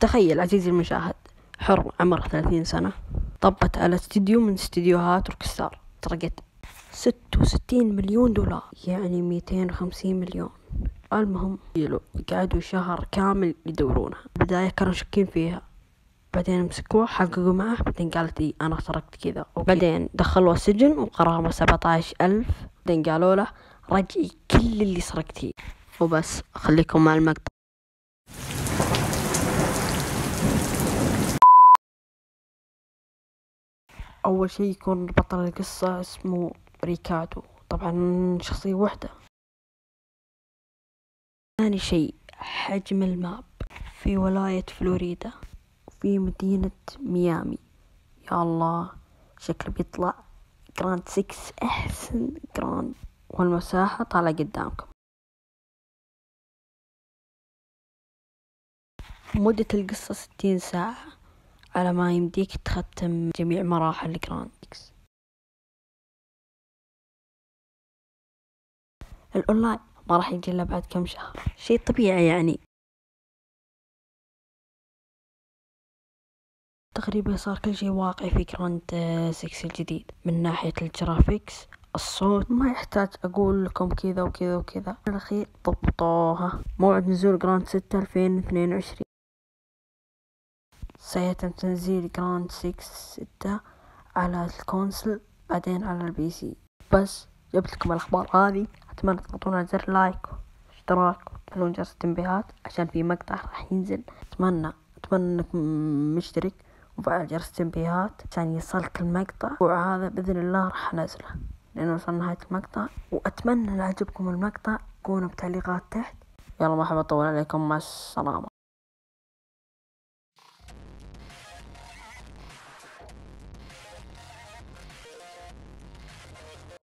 تخيل عزيزي المشاهد حر عمره ثلاثين سنة طبت على استديو من استديوهات روكستار سرقت ستة وستين مليون دولار يعني ميتين وخمسين مليون. المهم يلو قعدوا شهر كامل يدورونها. بداية كانوا شاكين فيها. بعدين مسكوه حققوا معه. بعدين قالت إيه أنا سرقت كذا. وبعدين دخلوه السجن وغرامة سبعة ألف. بعدين قالوا له رجعي كل اللي سرقتيه. وبس خليكم مع المقطع. أول شي يكون بطل القصة اسمه ريكاردو طبعا شخصية وحدة. ثاني شي حجم ال map في ولاية فلوريدا وفي مدينة ميامي. يا الله شكله بيطلع Grand 6 أحسن Grand والمساحة طالعة قدامكم. مدة القصة ستين ساعة. على ما يمديك تختم جميع مراحل Grand six ال online ما راح يجي إلا بعد كم شهر. شي طبيعي يعني. تقريبا صار كل شيء واقعي في Grand سكس الجديد. من ناحية الجرافيكس الصوت ما يحتاج أقول لكم كذا وكذا وكذا. الأخير ضبطوها. موعد نزول Grand ستة ألفين اثنين وعشرين. سيتم تنزيل Grand six ستة على ال console بعدين على ال PC. بس جبت لكم الأخبار هذه. أتمنى تضغطون على زر like واشتراك وتفعلون جرس التنبيهات عشان في مقطع راح ينزل. أتمنى أتمنى إنك مشترك وفعل جرس التنبيهات عشان يصلك المقطع. وهذا بإذن الله راح أنزله لأنه وصلنا نهاية المقطع. وأتمنى لو عجبكم المقطع كونوا بتعليقات تحت. يلا ما أحب أطول عليكم. مع السلامة.